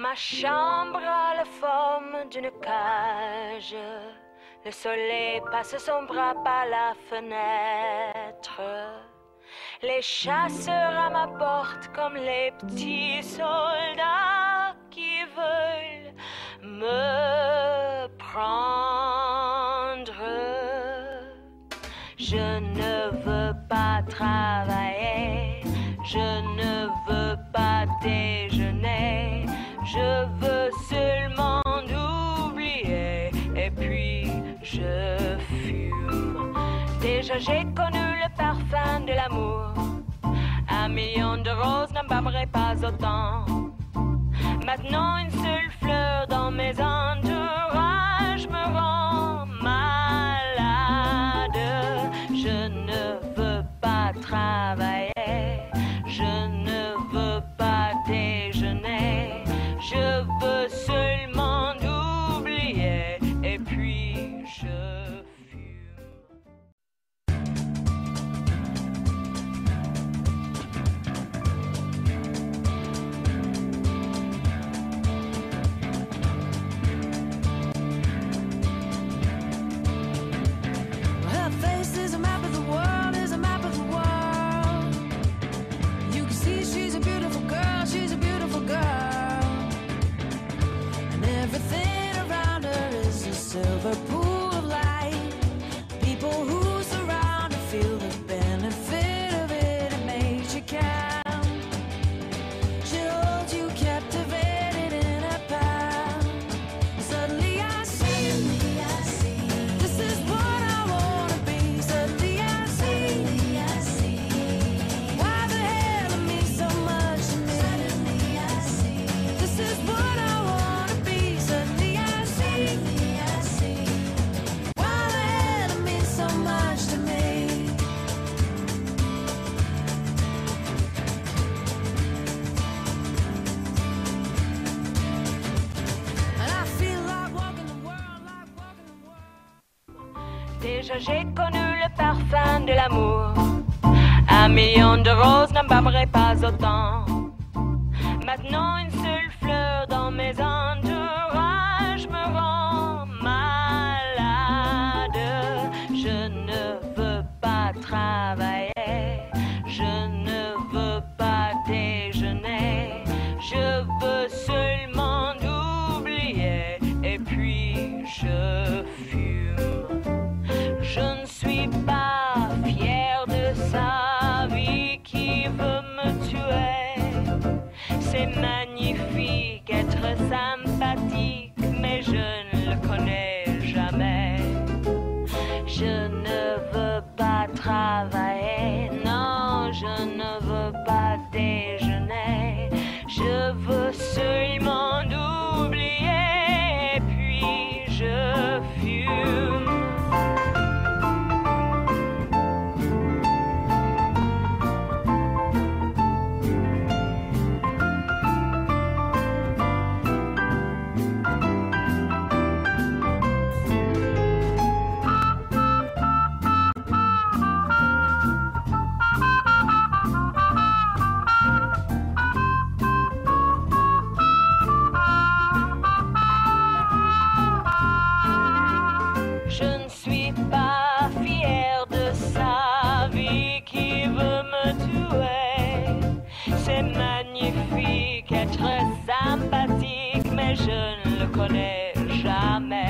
Ma chambre a la forme d'une cage. Le soleil passe son bras par la fenêtre. Les chasseurs à ma porte comme les petits soldats qui veulent me prendre. Je ne veux pas travailler. j'ai connu le parfum de l'amour. Un million de roses n'embarmerait pas autant. Maintenant, une seule fleur dans mes ondes never j'ai connu le parfum de l'amour. Un million de roses n'embarmerait pas autant. Maintenant, je ne veux pas travailler. je ne le connais jamais.